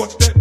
Watch that.